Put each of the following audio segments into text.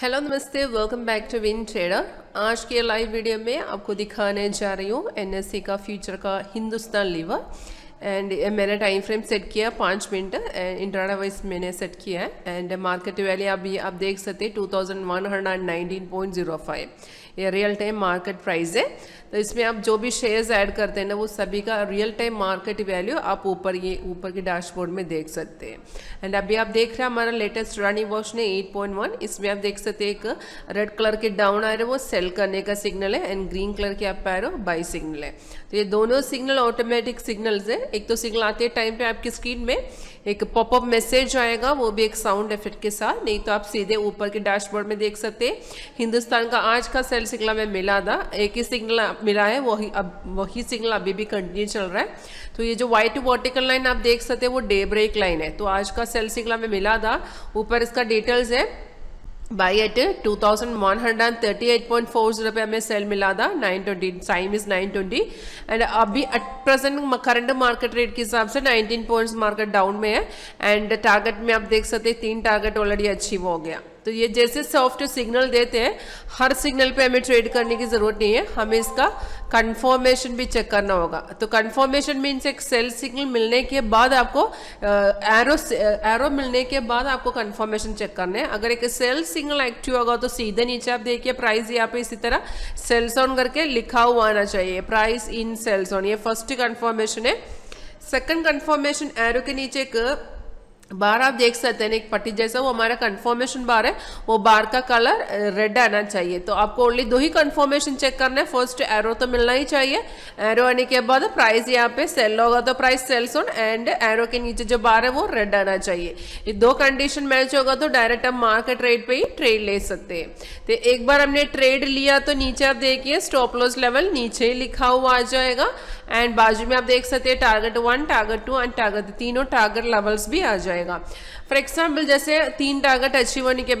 Hello नमस्ते welcome back to win trader आज के लाइव वीडियो में आपको दिखाने जा रही हूँ एनएससी का फ्यूचर का हिंदुस्तान लीवर एंड मैंने टाइम फ्रेम सेट किया पाँच मिनट एंड इंट्राडा वाइज मैंने सेट किया है. एंड मार्केट वैल्यू अभी आप देख सकते हैं two thousand one hundred nineteen point zero five ये रियल टाइम मार्केट प्राइस है. तो इसमें आप जो भी शेयर्स ऐड करते हैं ना, वो सभी का रियल टाइम मार्केट वैल्यू आप ऊपर ये, ऊपर के डैशबोर्ड में देख सकते हैं. एंड अभी आप देख रहे हैं हमारा लेटेस्ट रानी वॉश ने 8.1 इसमें आप देख सकते हैं एक रेड कलर के डाउन आ रहे वो सेल करने का सिग्नल है. एंड ग्रीन कलर के आप आ रहे हो बाई सिग्नल है. तो ये दोनों सिग्नल ऑटोमेटिक सिग्नल्स है. एक तो सिग्नल आते टाइम पे आपकी स्क्रीन में, एक पॉपअप मैसेज आएगा, वो भी एक साउंड इफ़ेक्ट के साथ, नहीं तो आप सीधे ऊपर के डैशबोर्ड में देख सकते हिंदुस्तान का आज का सेल सिग्नल में मिला था, एक ही सिग्नल मिला है, वही अब, वही सिग्नल अभी भी कंटिन्यू चल रहा है। तो ये जो व्हाइट वर्टिकल लाइन आप देख सकते हैं, वो डे ब्रेक लाइन है। तो आज का सेल सिग्नल में मिला था, ऊपर इसका डिटेल्स है। Buy at two thousand one hundred and thirty eight point four zero पे हमें सेल मिला था nine twenty time is nine twenty and अभी at present current market rate के हिसाब से नाइनटीन पॉइंट्स मार्केट डाउन में है. एंड टारगेट में आप देख सकते हैं, तीन टारगेट ऑलरेडी अचीव हो गया। तो ये जैसे सॉफ्ट सिग्नल देते हैं, हर सिग्नल पे हमें ट्रेड करने की ज़रूरत नहीं है। हमें इसका कंफर्मेशन भी चेक करना होगा। तो कंफर्मेशन मीन्स एक सेल सिग्नल मिलने के बाद आपको एरो एरो मिलने के बाद आपको कंफर्मेशन चेक करना है। अगर एक सेल सिग्नल एक्टिव होगा तो सीधे नीचे आप देखिए प्राइस यहाँ पे इसी तरह सेल्स ऑन करके लिखा हुआ आना चाहिए। प्राइस इन सेल्स ऑन ये फ़र्स्ट कंफर्मेशन है। सेकंड कंफर्मेशन एरो के नीचे एक बार आप देख सकते हैं, एक पट्टी जैसा, वो हमारा कंफर्मेशन बार है। वो बार का कलर रेड आना चाहिए। तो आपको ओनली दो ही कंफर्मेशन चेक करना है। फ़र्स्ट एरो तो मिलना ही चाहिए। एरो आने के बाद प्राइस यहाँ पे सेल होगा तो price sells on and arrow के नीचे जो बार है, वो रेड आना चाहिए। ये दो कंडीशन मैच होगा तो डायरेक्ट हम मार्केट रेट पर ही ट्रेड ले सकते हैं। तो एक बार हमने ट्रेड लिया तो नीचे आप देखिए स्टॉप लॉस लेवल नीचे ही लिखा हुआ आ जाएगा। एंड बाजू में आप देख सकते हैं target one target two and target तीनों टारगेट लेवल्स भी आ जाएगा। जाएगा फॉर एग्ज़ाम्पल जैसे तीन टारगेट अचीव होने के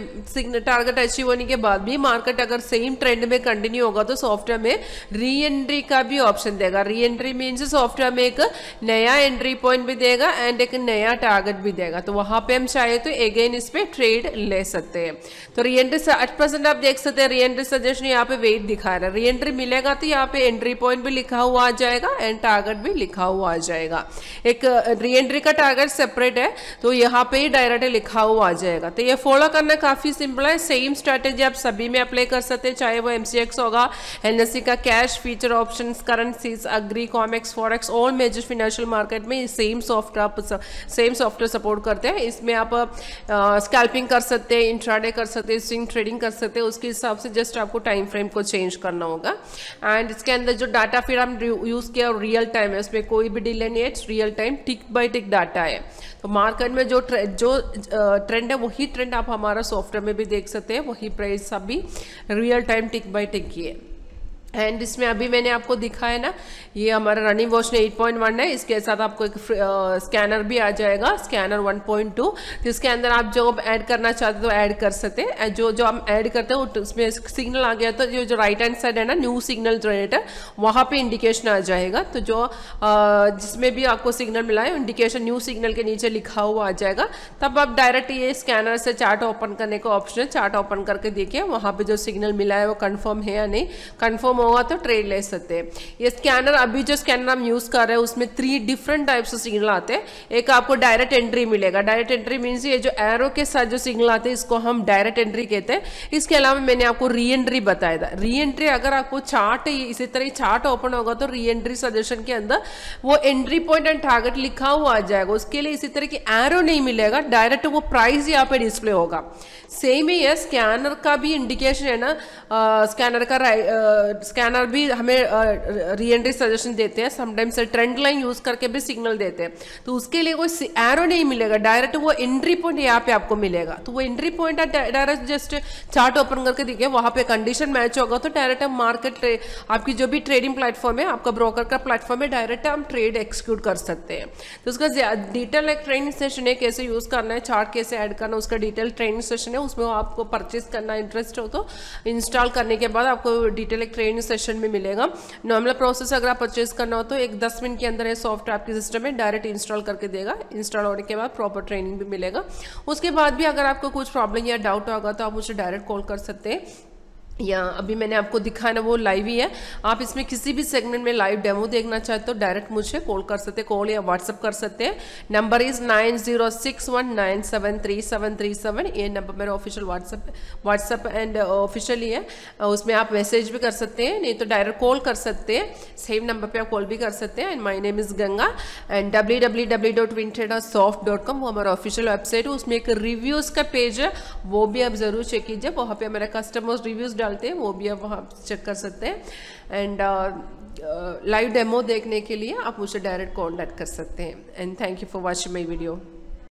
टारगेट अचीव होने के बाद भी मार्केट अगर सेम ट्रेंड में कंटिन्यू होगा तो सॉफ्टवेयर में री एंट्री का भी ऑप्शन देगा। री एंट्री मीन्स सॉफ्टवेयर में एक नया एंट्री पॉइंट भी देगा एंड एक नया टारगेट भी देगा। तो वहाँ पे हम चाहे तो अगेन इस पर ट्रेड ले सकते हैं। तो री एंट्री एट परसेंट आप देख सकते हैं री एंट्री सजेशन यहाँ पे वेट दिखा रहा है। री एंट्री मिलेगा तो यहाँ पे एंट्री पॉइंट भी लिखा हुआ आ जाएगा एंड टारगेट भी लिखा हुआ आ जाएगा। एक री एंट्री का टारगेट सेपरेट है तो यहाँ पे डायरेक्ट लिखा हुआ आ जाएगा। तो ये फॉलो करना काफ़ी सिंपल है। सेम स्ट्रेटेजी आप सभी में अप्लाई कर सकते हैं, चाहे वो एमसीएक्स होगा एनएससी का cash feature option currencies agri COMEX forex all major financial market में सेम सॉफ्टवेयर आप सेम सॉफ्टवेयर सपोर्ट करते हैं। इसमें आप स्कैल्पिंग कर सकते हैं इंट्राडे कर सकते हैं स्विंग ट्रेडिंग कर सकते हैं। उसके हिसाब से जस्ट आपको टाइम फ्रेम को चेंज करना होगा। एंड इसके अंदर जो डाटा फिर हम यूज़ किया रियल टाइम है, उसमें कोई भी डिले नहीं है real time tick by tick data है। तो मार्केट में जो जो ट्रेंड है, वही ट्रेंड आप हमारा सॉफ्टवेयर में भी देख सकते हैं, वही प्राइस अभी real time tick by tick की है एंड इसमें अभी मैंने आपको दिखा है ना, ये हमारा रनिंग वॉच ने 8.1 है, इसके साथ आपको एक स्कैनर भी आ जाएगा स्कैनर 1.2 तो इसके अंदर आप जो ऐड करना चाहते तो ऐड कर सकते हैं। जो जो हम ऐड करते हैं उसमें सिग्नल आ गया तो जो जो राइट हैंड साइड है ना न्यू सिग्नल जनरेटर वहाँ पे इंडिकेशन आ जाएगा। तो जो जिसमें भी आपको सिग्नल मिला है इंडिकेशन न्यू सिग्नल के नीचे लिखा हुआ आ जाएगा। तब आप डायरेक्ट ये स्कैनर से चार्ट ओपन करने का ऑप्शन है। चार्ट ओपन करके देखिए, वहाँ पर जो सिग्नल मिला है, वो कन्फर्म है या नहीं। कन्फर्म होगा तो ट्रेड ले सकते हैं। ये स्कैनर अभी जो स्कैनर हम यूज़ कर रहे हैं, उसमें three different types of signal आते हैं। एक आपको डायरेक्ट एंट्री मिलेगा। डायरेक्ट एंट्री मीन्स ये जो एरो के साथ जो सिग्नल आते हैं, इसको हम डायरेक्ट एंट्री कहते हैं। इसके अलावा मैंने आपको री एंट्री बताया था। री एंट्री अगर आपको चार्ट इसी तरह चार्ट ओपन होगा तो री एंट्री सजेशन के अंदर वो एंट्री पॉइंट एंड टारगेट लिखा हुआ आ जाएगा। उसके लिए इसी तरह की एरो नहीं मिलेगा डायरेक्ट वो प्राइस यहाँ पे डिस्प्ले होगा। सेम ही है स्कैनर का भी इंडिकेशन है ना स्कैनर का स्कैनर भी हमें री एंट्री सजेशन देते हैं समटाइम्स ट्रेंड लाइन यूज़ करके भी सिग्नल देते हैं। तो उसके लिए कोई एरो नहीं मिलेगा डायरेक्ट वो एंट्री पॉइंट यहाँ पे आपको मिलेगा। तो वो entry point direct just chart open करके देखिए वहाँ पे कंडीशन मैच होगा तो डायरेक्ट हम मार्केट आपकी जो भी ट्रेडिंग प्लेटफॉर्म है, आपका ब्रोकर का प्लेटफॉर्म है डायरेक्ट हम ट्रेड एक्सिक्यूट कर सकते हैं। तो उसका डिटेल एक ट्रेनिंग सेशन है, कैसे यूज़ करना है चार्ट कैसे ऐड करना है, उसका डिटेल ट्रेनिंग सेशन है, उसमें आपको परचेज करना इंटरेस्ट हो तो इंस्टॉल करने के बाद आपको डिटेल एक ट्रेनिंग ट्रेनिंग सेशन में मिलेगा। नॉर्मल प्रोसेस अगर आप परचेज करना हो तो एक दस मिनट के अंदर ये सॉफ्ट आपके सिस्टम में डायरेक्ट इंस्टॉल करके देगा। इंस्टॉल होने के बाद प्रॉपर ट्रेनिंग भी मिलेगा। उसके बाद भी अगर आपको कुछ प्रॉब्लम या डाउट होगा तो आप मुझे डायरेक्ट कॉल कर सकते हैं। या अभी मैंने आपको दिखाया ना, वो लाइव ही है। आप इसमें किसी भी सेगमेंट में लाइव डेमो देखना चाहते तो डायरेक्ट मुझे कॉल कर सकते हैं कॉल या व्हाट्सअप कर सकते हैं। Number is nine zero six one nine seven three seven three seven ये नंबर मेरा official WhatsApp WhatsApp and official ही है। उसमें आप मैसेज भी कर सकते हैं, नहीं तो डायरेक्ट कॉल कर सकते हैं। सेम नंबर पर आप कॉल भी कर सकते हैं। And my name is Ganga and W W W dot dot com वो हमारा ऑफिशियल वेबसाइट है। उसमें एक रिव्यूज़ का पेज है, वो भी आप ज़रूर चेक कीजिए। वहाँ पर हमारे कस्टमर्स रिव्यूज़ डालते हैं, वो भी आप वहाँ चेक कर सकते हैं। एंड लाइव डेमो देखने के लिए आप मुझे डायरेक्ट कॉन्टैक्ट कर सकते हैं। And thank you for watching my video